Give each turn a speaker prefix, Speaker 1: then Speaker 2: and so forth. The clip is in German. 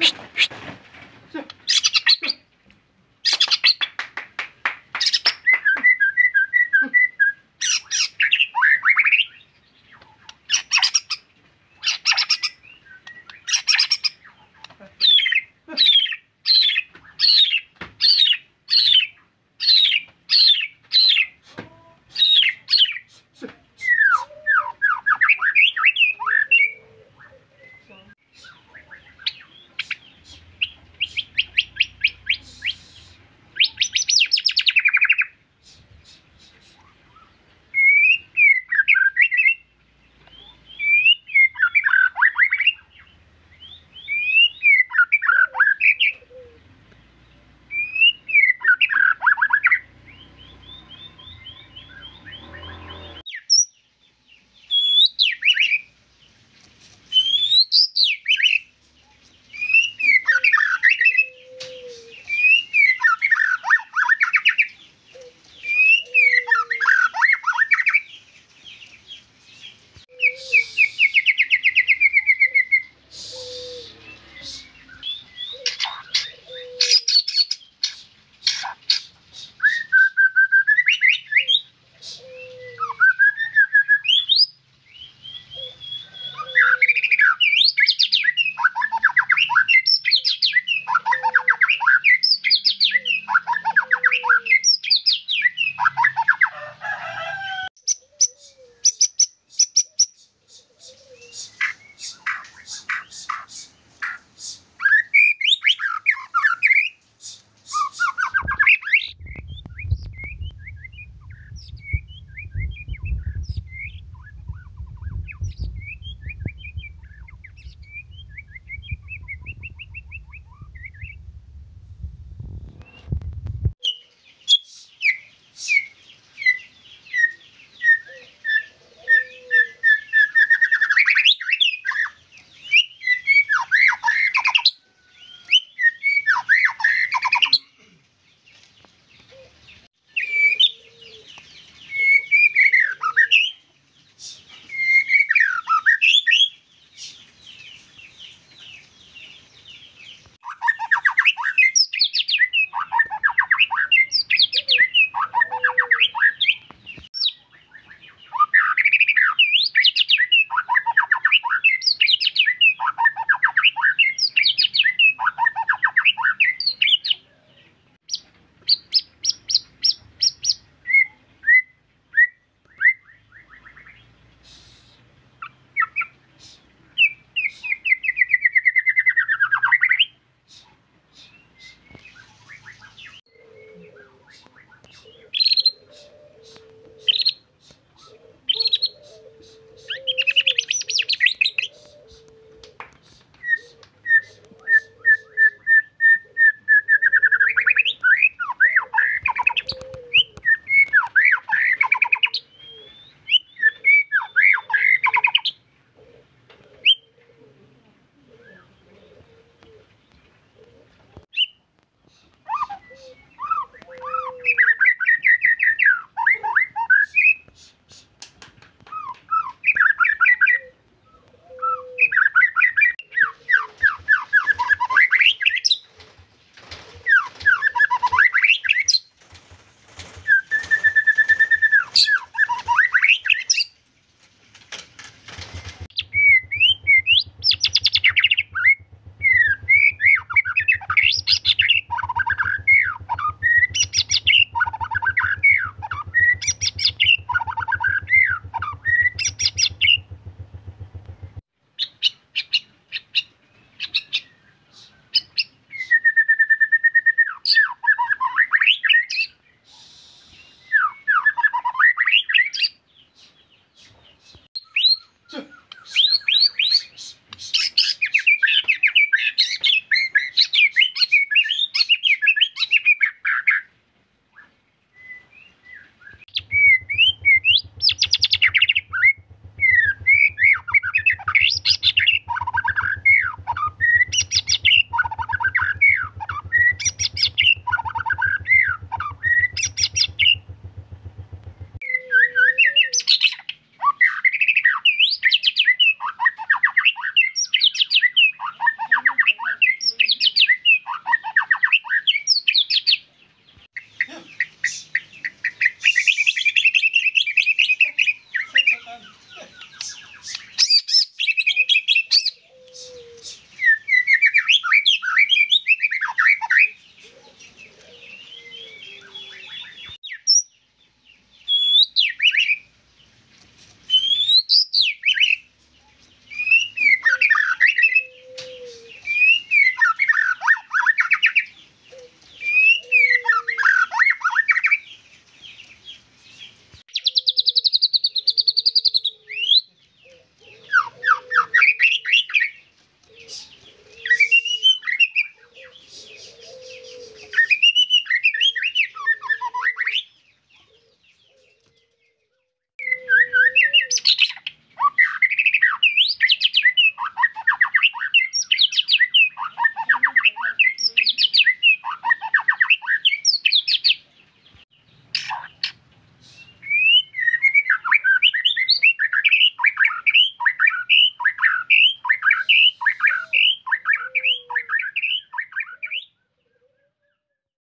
Speaker 1: psst, psst.